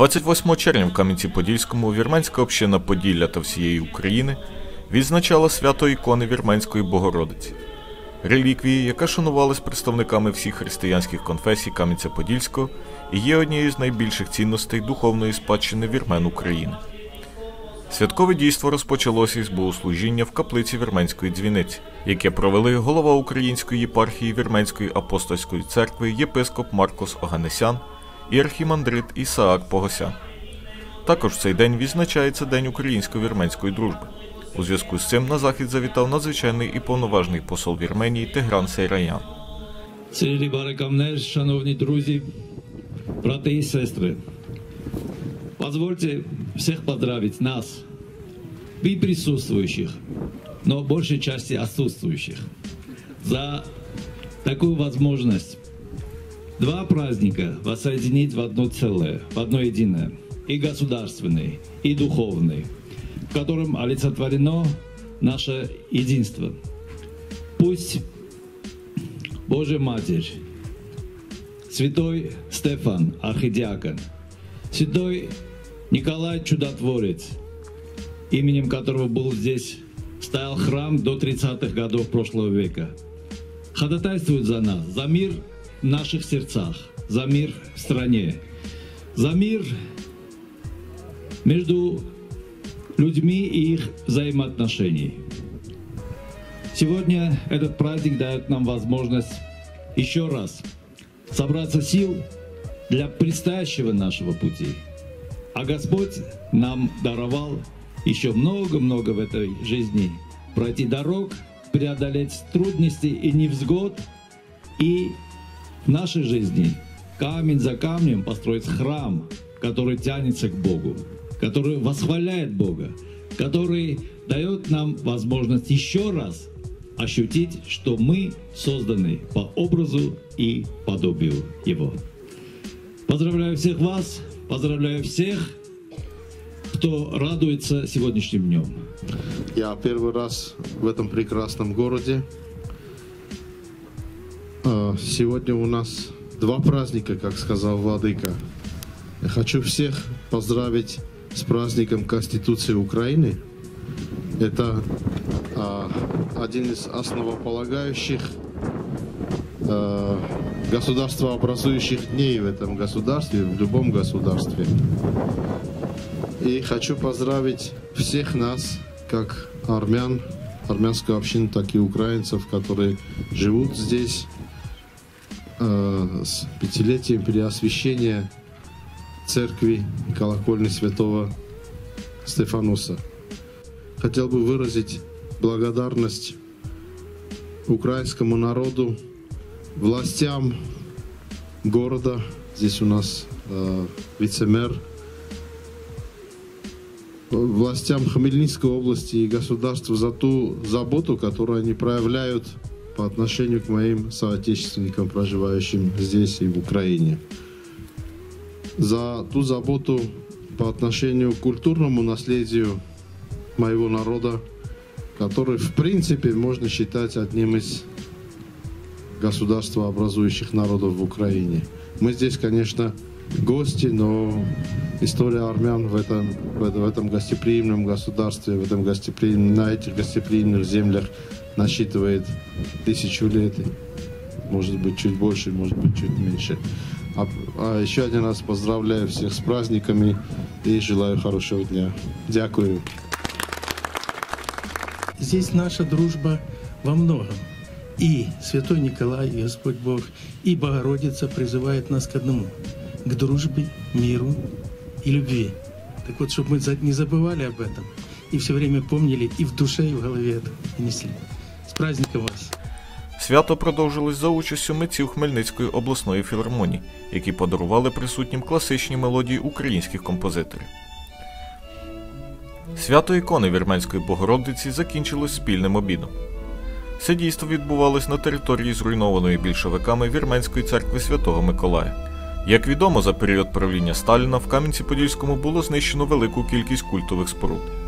28 червня в Кам'янці-Подільському вірменська община Поділля та всієї України відзначала свято ікони Вірменської Богородиці, реліквії, яка шанувалась представниками всіх християнських конфесій Кам'янця-Подільського є однією з найбільших цінностей духовної спадщини вірмен України. Святкове дійство розпочалося із богослужіння в каплиці Вірменської дзвіниці, яке провели голова Української єпархії Вірменської апостольської церкви єпископ Маркос Оганесян і архімандрит Ісаак Погосян. Також в цей день відзначається День українсько-вірменської дружби. У зв'язку з цим на захід завітав надзвичайний і повноважний посол Вірменії Тигран Сейраян. Цілі барикамнер, шановні друзі, брати і сестри, позвольте всех поздравить нас и присутствующих, но большей части отсутствующих, за такую возможность два праздника воссоединить в одно целое, в одно единое, и государственный, и духовный, в котором олицетворено наше единство. Пусть Божья Матерь, Святой Стефан, архидиакон, Святой Николай Чудотворец, именем которого был здесь, стоял храм до 30-х годов прошлого века, ходатайствует за нас, за мир в наших сердцах, за мир в стране, за мир между людьми и их взаимоотношений. Сегодня этот праздник дает нам возможность еще раз собраться сил для предстоящего нашего пути. А Господь нам даровал еще много-много в этой жизни пройти дорог, преодолеть трудности и невзгод, и в нашей жизни камень за камнем построить храм, который тянется к Богу, который восхваляет Бога, который дает нам возможность еще раз ощутить, что мы созданы по образу и подобию Его. Поздравляю всех вас, поздравляю всех, кто радуется сегодняшним днем. Я первый раз в этом прекрасном городе. А, Сегодня у нас два праздника, как сказал Владыка. Я хочу всех поздравить с праздником Конституции Украины. Это а, один из основополагающих а, государствообразующих дней в этом государстве, в любом государстве. И хочу поздравить всех нас, как армян, армянскую общину, так и украинцев, которые живут здесь э, с пятилетием переосвящения церкви колокольни святого Стефануса. Хотел бы выразить благодарность украинскому народу, властям города. Здесь у нас э, вице-мэр властям Хмельницкой области и государству за ту заботу, которую они проявляют по отношению к моим соотечественникам, проживающим здесь и в Украине. За ту заботу по отношению к культурному наследию моего народа, который в принципе можно считать одним из государствообразующих народов в Украине. Мы здесь, конечно, гости, но история армян в этом, в этом гостеприимном государстве, в этом гостеприимном, на этих гостеприимных землях насчитывает тысячу лет, может быть чуть больше, может быть чуть меньше. А, а еще один раз поздравляю всех с праздниками и желаю хорошего дня. Дякую. Здесь наша дружба во многом. И Святой Николай, и Господь Бог, и Богородица призывает нас к одному – к дружбе, миру и любви. Так вот, чтобы мы не забывали об этом и все время помнили и в душе, и в голове это несли. С праздником вас! Свято продовжилось за участю митців Хмельницької обласної філармонії, які подарували присутнім класичні мелодії українських композиторів. Свято ікони Вірменської Богородиці закінчилось спільним обідом. Це дійство відбувалось на території зруйнованої більшовиками Вірменської церкви Святого Миколая. Як відомо, за період правління Сталіна в Кам'янці-Подільському було знищено велику кількість культових споруд.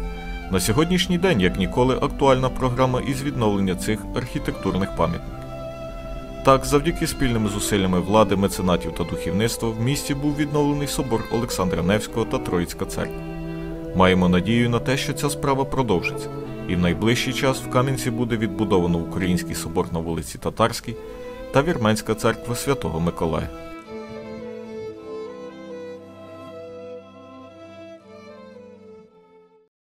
На сьогоднішній день, як ніколи, актуальна програма із відновлення цих архітектурних пам'ятників. Так, завдяки спільними зусиллями влади, меценатів та духовництва в місті був відновлений собор Олександра Невського та Троїцька церква. Маємо надію на те, що ця справа продовжиться, і в найближчий час в Кам'янці буде відбудовано Український собор на вулиці Татарській та Вірменська церква Святого Миколая.